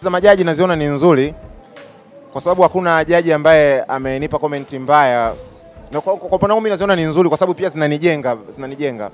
za majaji naziona ni nzuri kwa sababu hakuna jaji ambaye amenipa komenti mbaya, na kwa upande wangu mimi naziona ni nzuri kwa sababu pia zinanijenga zinanijenga.